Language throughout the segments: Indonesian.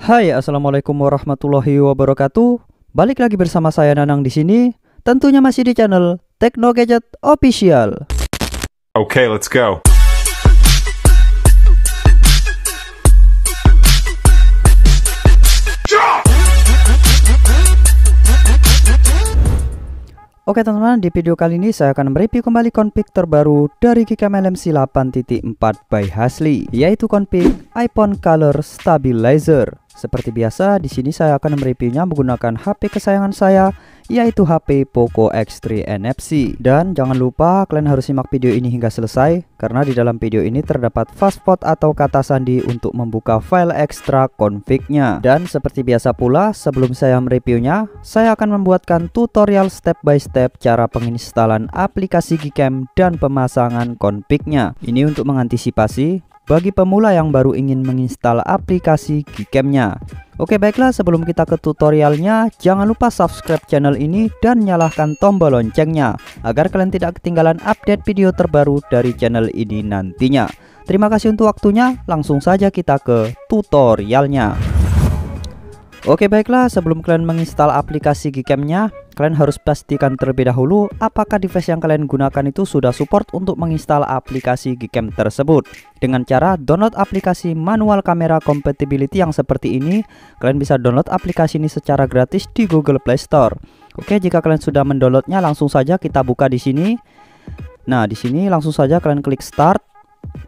Hai, assalamualaikum warahmatullahi wabarakatuh. Balik lagi bersama saya Nanang di sini. Tentunya masih di channel Tekno Gadget Official. Okay, let's go. Oke teman-teman, di video kali ini saya akan mereview kembali config terbaru dari Gcam LMC 8.4 by Hasli, yaitu config iPhone Color Stabilizer. Seperti biasa, di sini saya akan mereviewnya menggunakan HP kesayangan saya, yaitu HP Poco X3 NFC. Dan jangan lupa kalian harus simak video ini hingga selesai, karena di dalam video ini terdapat fastpot atau kata sandi untuk membuka file ekstra config-nya. Dan seperti biasa pula, sebelum saya mereviewnya, saya akan membuatkan tutorial step by step cara penginstalan aplikasi Gcam dan pemasangan config-nya. Ini untuk mengantisipasi bagi pemula yang baru ingin menginstal aplikasi Gcam-nya. Oke baiklah sebelum kita ke tutorialnya jangan lupa subscribe channel ini dan nyalakan tombol loncengnya agar kalian tidak ketinggalan update video terbaru dari channel ini nantinya. Terima kasih untuk waktunya langsung saja kita ke tutorialnya. Oke baiklah sebelum kalian menginstal aplikasi Gcam-nya Kalian harus pastikan terlebih dahulu apakah device yang kalian gunakan itu sudah support untuk menginstal aplikasi Gcam tersebut. Dengan cara download aplikasi manual kamera compatibility yang seperti ini Kalian bisa download aplikasi ini secara gratis di Google Play Store. Oke jika kalian sudah mendownloadnya langsung saja kita buka di sini. Nah di sini langsung saja kalian klik start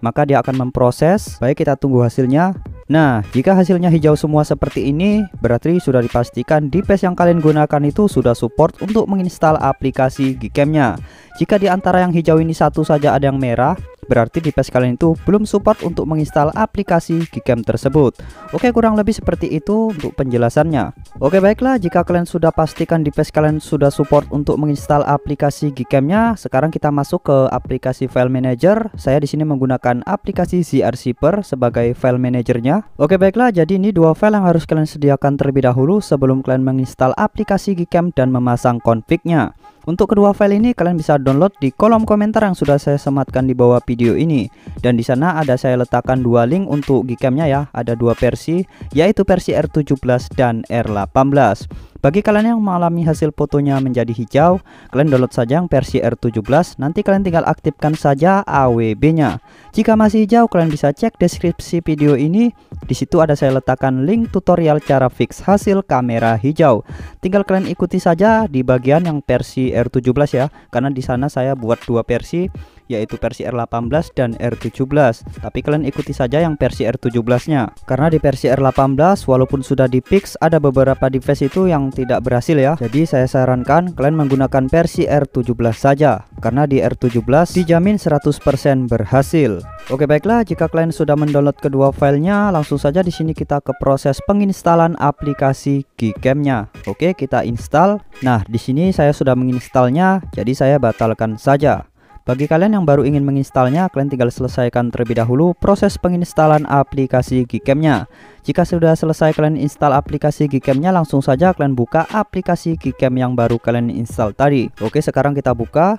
maka dia akan memproses. Baik kita tunggu hasilnya Nah, jika hasilnya hijau semua seperti ini, berarti sudah dipastikan device yang kalian gunakan itu sudah support untuk menginstal aplikasi Gcam-nya. Jika di antara yang hijau ini satu saja ada yang merah, berarti device kalian itu belum support untuk menginstal aplikasi Gcam tersebut. Oke, kurang lebih seperti itu untuk penjelasannya. Oke, baiklah jika kalian sudah pastikan device kalian sudah support untuk menginstal aplikasi Gcam-nya, sekarang kita masuk ke aplikasi file manager. Saya di sini menggunakan aplikasi ZR Zipper sebagai file manajernya. Oke, baiklah jadi ini dua file yang harus kalian sediakan terlebih dahulu sebelum kalian menginstal aplikasi Gcam dan memasang config-nya. Untuk kedua file ini kalian bisa download di kolom komentar yang sudah saya sematkan di bawah video ini. Dan di sana ada saya letakkan dua link untuk Gcam-nya ya. Ada dua versi, yaitu versi R17 dan R18. Bagi kalian yang mengalami hasil fotonya menjadi hijau, kalian download saja yang versi R17. Nanti kalian tinggal aktifkan saja AWB-nya. Jika masih hijau, kalian bisa cek deskripsi video ini. Di situ ada saya letakkan link tutorial cara fix hasil kamera hijau. Tinggal kalian ikuti saja di bagian yang versi R17 ya, karena di sana saya buat dua versi yaitu versi R18 dan R17 tapi kalian ikuti saja yang versi R17 nya karena di versi R18 walaupun sudah di fix ada beberapa device itu yang tidak berhasil ya jadi saya sarankan kalian menggunakan versi R17 saja karena di R17 dijamin 100% berhasil Oke baiklah jika kalian sudah mendownload kedua filenya langsung saja di sini kita ke proses penginstalan aplikasi Gcam-nya. Oke kita install. Nah di sini saya sudah menginstalnya jadi saya batalkan saja. Bagi kalian yang baru ingin menginstalnya, kalian tinggal selesaikan terlebih dahulu proses penginstalan aplikasi Gcam-nya. Jika sudah selesai kalian install aplikasi Gcam-nya, langsung saja kalian buka aplikasi Gcam yang baru kalian install tadi. Oke, sekarang kita buka.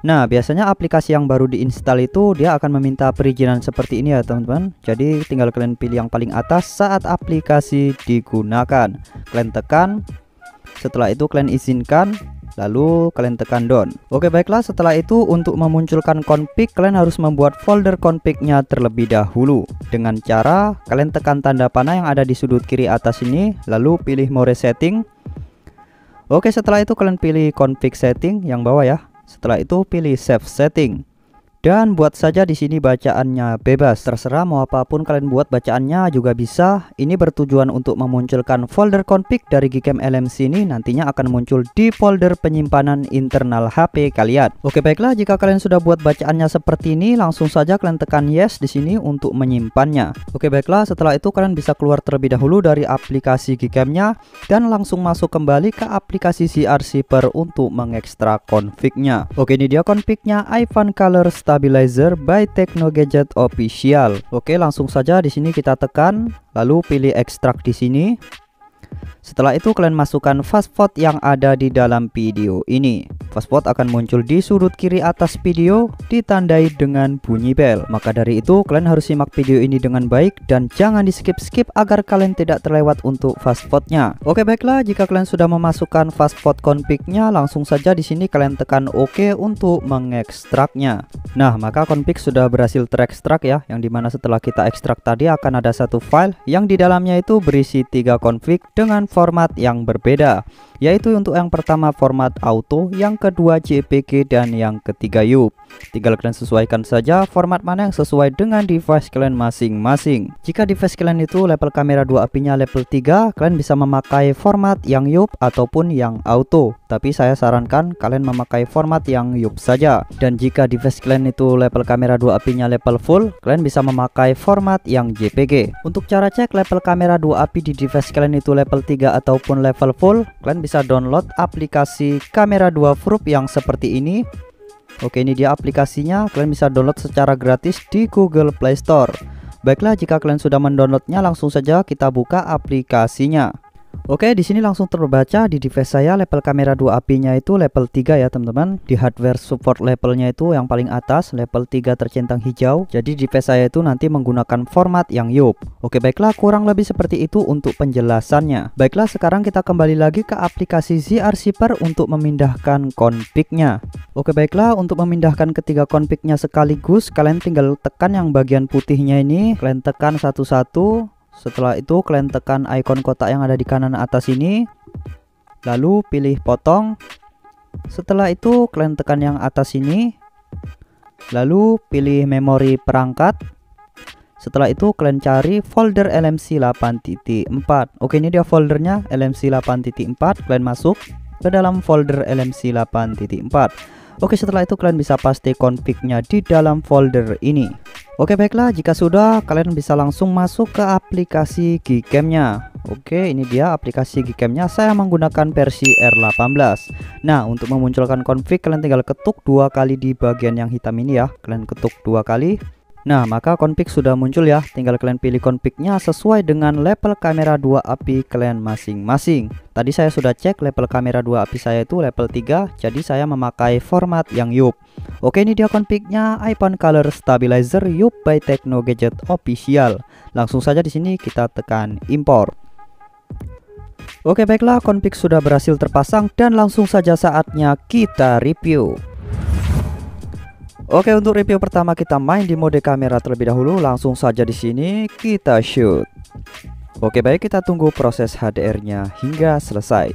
Nah, biasanya aplikasi yang baru diinstal itu dia akan meminta perizinan seperti ini ya, teman-teman. Jadi, tinggal kalian pilih yang paling atas saat aplikasi digunakan. Kalian tekan. Setelah itu kalian izinkan lalu kalian tekan down. Oke baiklah. Setelah itu untuk memunculkan config kalian harus membuat folder confignya terlebih dahulu. Dengan cara kalian tekan tanda panah yang ada di sudut kiri atas ini lalu pilih more setting. Oke setelah itu kalian pilih config setting yang bawah ya. Setelah itu pilih save setting dan buat saja di sini bacaannya bebas, terserah mau apa pun kalian buat bacaannya juga bisa. Ini bertujuan untuk memunculkan folder config dari Gcam LMC ini nantinya akan muncul di folder penyimpanan internal HP kalian. Oke baiklah, jika kalian sudah buat bacaannya seperti ini, langsung saja kalian tekan yes di sini untuk menyimpannya. Oke baiklah, setelah itu kalian bisa keluar terlebih dahulu dari aplikasi Gcam-nya dan langsung masuk kembali ke aplikasi CR Zipper untuk mengekstrak config-nya. Oke, ini dia config-nya iPhone Color Stabilizer by Techno Gadget Official. Oke, langsung saja di sini kita tekan, lalu pilih ekstrak di sini. Setelah itu kalian masukkan fastfold yang ada di dalam video ini. Fastfold akan muncul di sudut kiri atas video ditandai dengan bunyi bel. Maka dari itu kalian harus simak video ini dengan baik dan jangan di skip-skip agar kalian tidak terlewat untuk fastfoldnya. Oke baiklah, jika kalian sudah memasukkan fastfold config-nya, langsung saja di sini kalian tekan OK untuk mengekstraknya. Nah, maka config sudah berhasil terekstrak ya, yang di mana setelah kita ekstrak tadi akan ada satu file yang di dalamnya itu berisi tiga config dengan format yang berbeda yaitu untuk yang pertama format auto, yang kedua JPG dan yang ketiga YUP. Tinggal kalian sesuaikan saja format mana yang sesuai dengan device kalian masing-masing. Jika device kalian itu level kamera 2 apinya level 3, kalian bisa memakai format yang YUP ataupun yang auto. Tapi saya sarankan kalian memakai format yang YUP saja. Dan jika device kalian itu level kamera 2 apinya level full, kalian bisa memakai format yang JPG. Untuk cara cek level kamera 2 api di device kalian itu level 3 ataupun level full, kalian bisa download aplikasi kamera 2 Frup yang seperti ini Oke ini dia aplikasinya kalian bisa download secara gratis di Google Play Store Baiklah jika kalian sudah mendownloadnya langsung saja kita buka aplikasinya Oke, di sini langsung terbaca di device saya level kamera 2 apinya itu level 3 ya, teman-teman. Di hardware support levelnya itu yang paling atas, level 3 tercentang hijau. Jadi device saya itu nanti menggunakan format yang YUP. Oke, baiklah kurang lebih seperti itu untuk penjelasannya. Baiklah, sekarang kita kembali lagi ke aplikasi ZR Zipper untuk memindahkan config-nya. Oke, baiklah untuk memindahkan ketiga config-nya sekaligus, kalian tinggal tekan yang bagian putihnya ini, kalian tekan satu-satu setelah itu kalian tekan icon kotak yang ada di kanan atas ini. Lalu pilih potong. Setelah itu kalian tekan yang atas ini. Lalu pilih memori perangkat. Setelah itu kalian cari folder LMC 8.4. Oke, ini dia foldernya LMC 8.4. Kalian masuk ke dalam folder LMC 8.4. Oke, setelah itu kalian bisa paste config-nya di dalam folder ini. Oke baiklah. Jika sudah kalian bisa langsung masuk ke aplikasi Gcam-nya. Oke ini dia aplikasi Gcam-nya. Saya menggunakan versi R18 Nah untuk memunculkan config kalian tinggal ketuk dua kali di bagian yang hitam ini ya. Kalian ketuk dua kali Nah, maka config sudah muncul ya. Tinggal kalian pilih confignya sesuai dengan level kamera 2 api kalian masing-masing. Tadi saya sudah cek level kamera 2 api saya itu level 3, jadi saya memakai format yang YUP. Oke, ini dia confignya iPhone Color Stabilizer YUP by Techno Gadget Official. Langsung saja di sini kita tekan import. Oke, baiklah config sudah berhasil terpasang dan langsung saja saatnya kita review. Oke, untuk review pertama kita main di mode kamera terlebih dahulu. Langsung saja di sini kita shoot. Oke, baik kita tunggu proses HDR-nya hingga selesai.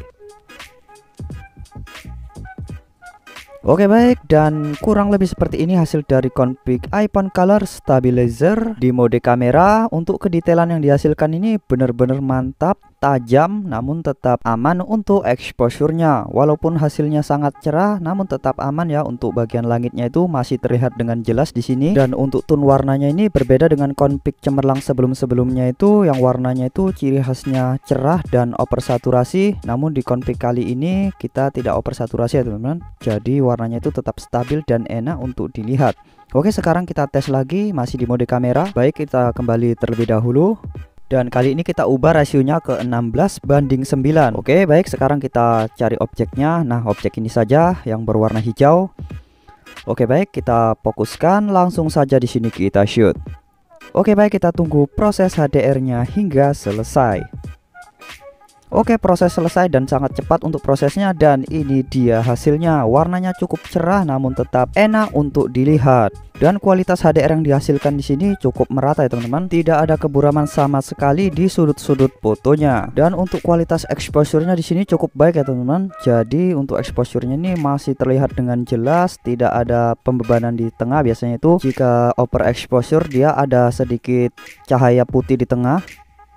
Oke baik dan kurang lebih seperti ini hasil dari config iPhone Color Stabilizer di mode kamera untuk kedetailan yang dihasilkan ini benar-benar mantap tajam namun tetap aman untuk exposure-nya walaupun hasilnya sangat cerah namun tetap aman ya untuk bagian langitnya itu masih terlihat dengan jelas di sini. Dan untuk tone warnanya ini berbeda dengan config cemerlang sebelum-sebelumnya itu yang warnanya itu ciri khasnya cerah dan oversaturasi. Namun di config kali ini kita tidak oversaturasi ya teman-teman. Jadi warnanya itu tetap stabil dan enak untuk dilihat. Oke sekarang kita tes lagi masih di mode kamera. Baik kita kembali terlebih dahulu dan kali ini kita ubah rasionya ke 16 banding 9 Oke baik. Sekarang kita cari objeknya. Nah objek ini saja yang berwarna hijau. Oke baik. Kita fokuskan langsung saja di sini kita shoot. Oke baik. Kita tunggu proses HDR nya hingga selesai Oke proses selesai dan sangat cepat untuk prosesnya dan ini dia hasilnya. Warnanya cukup cerah namun tetap enak untuk dilihat. Dan kualitas HDR yang dihasilkan di sini cukup merata ya teman-teman. Tidak ada keburaman sama sekali di sudut-sudut fotonya. Dan untuk kualitas exposure-nya di sini cukup baik ya teman-teman. Jadi untuk exposure-nya ini masih terlihat dengan jelas tidak ada pembebanan di tengah. Biasanya itu jika over exposure dia ada sedikit cahaya putih di tengah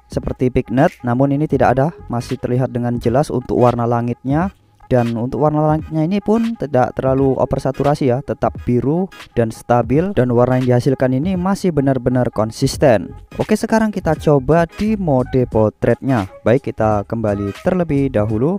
seperti pignet namun ini tidak ada. Masih terlihat dengan jelas untuk warna langitnya. Dan untuk warna langitnya ini pun tidak terlalu oversaturasi ya tetap biru dan stabil. Dan warna yang dihasilkan ini masih benar-benar konsisten. Oke sekarang kita coba di mode potretnya. Baik kita kembali terlebih dahulu.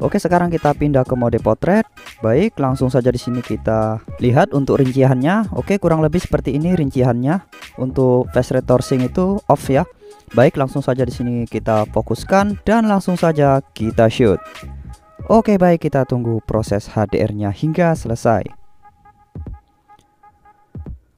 Oke, sekarang kita pindah ke mode potret. Baik, langsung saja di sini kita lihat untuk rinciannya. Oke, kurang lebih seperti ini rinciannya. Untuk face retorsing itu off ya Baik, langsung saja di sini kita fokuskan dan langsung saja kita shoot. Oke, baik kita tunggu proses HDR-nya hingga selesai.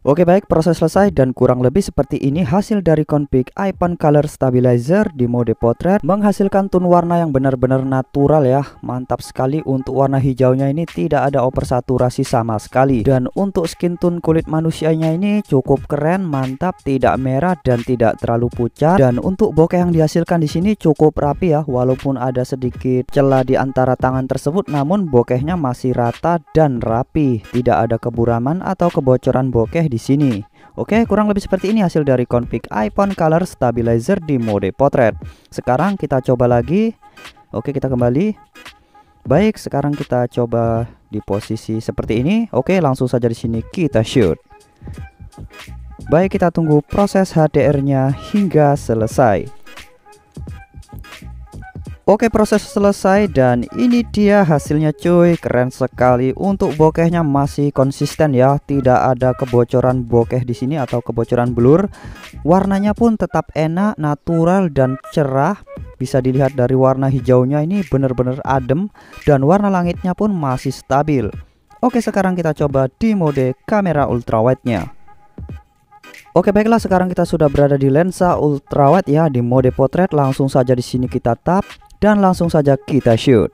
Oke baik proses selesai dan kurang lebih seperti ini hasil dari config iPhone Color Stabilizer di mode potret menghasilkan tone warna yang benar-benar natural ya. Mantap sekali untuk warna hijaunya ini tidak ada oversaturasi sama sekali. Dan untuk skin tone kulit manusianya ini cukup keren mantap tidak merah dan tidak terlalu pucat. Dan untuk bokeh yang dihasilkan di sini cukup rapi ya walaupun ada sedikit celah di antara tangan tersebut namun bokehnya masih rata dan rapi. Tidak ada keburaman atau kebocoran bokeh di sini. Oke, kurang lebih seperti ini hasil dari config iPhone Color Stabilizer di mode potret. Sekarang kita coba lagi. Oke, kita kembali. Baik, sekarang kita coba di posisi seperti ini. Oke, langsung saja di sini kita shoot. Baik, kita tunggu proses HDR-nya hingga selesai. Oke proses selesai dan ini dia hasilnya cuy. Keren sekali. Untuk bokehnya masih konsisten ya. Tidak ada kebocoran bokeh di sini atau kebocoran blur. Warnanya pun tetap enak natural dan cerah. Bisa dilihat dari warna hijaunya ini benar-benar adem. Dan warna langitnya pun masih stabil. Oke sekarang kita coba di mode kamera ultrawide nya Oke baiklah. Sekarang kita sudah berada di lensa ultrawide ya di mode potret. Langsung saja di sini kita tap dan langsung saja kita shoot.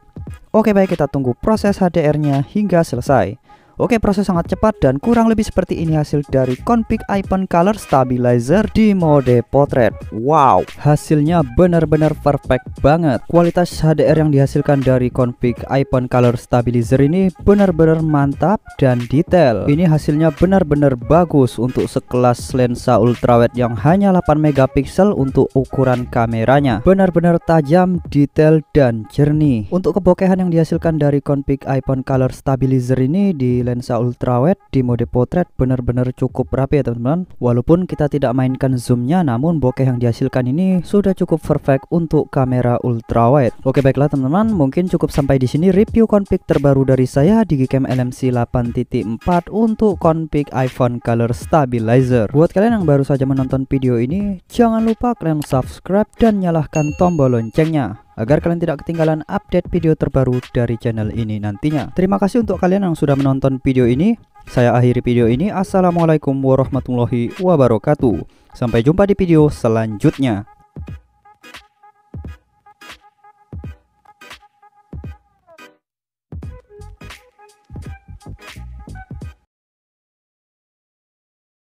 Oke baik kita tunggu proses HDR-nya hingga selesai. Oke proses sangat cepat dan kurang lebih seperti ini hasil dari config iPhone Color Stabilizer di mode potret. Wow hasilnya benar-benar perfect banget. Kualitas HDR yang dihasilkan dari config iPhone Color Stabilizer ini benar-benar mantap dan detail. Ini hasilnya benar-benar bagus untuk sekelas lensa ultrawide yang hanya 8 megapiksel untuk ukuran kameranya. Benar-benar tajam, detail, dan jernih. Untuk kebokehan yang dihasilkan dari config iPhone Color Stabilizer ini di lensa ultrawide di mode potret benar-benar cukup rapi ya teman-teman. Walaupun kita tidak mainkan zoomnya namun bokeh yang dihasilkan ini sudah cukup perfect untuk kamera ultrawide oke baiklah teman-teman. Mungkin cukup sampai di sini review config terbaru dari saya di Gcam LMC 8.4 untuk config iPhone Color Stabilizer. Buat kalian yang baru saja menonton video ini jangan lupa kalian subscribe dan nyalakan tombol loncengnya agar kalian tidak ketinggalan update video terbaru dari channel ini nantinya. Terima kasih untuk kalian yang sudah menonton video ini. Saya akhiri video ini. Assalamualaikum warahmatullahi wabarakatuh. Sampai jumpa di video selanjutnya.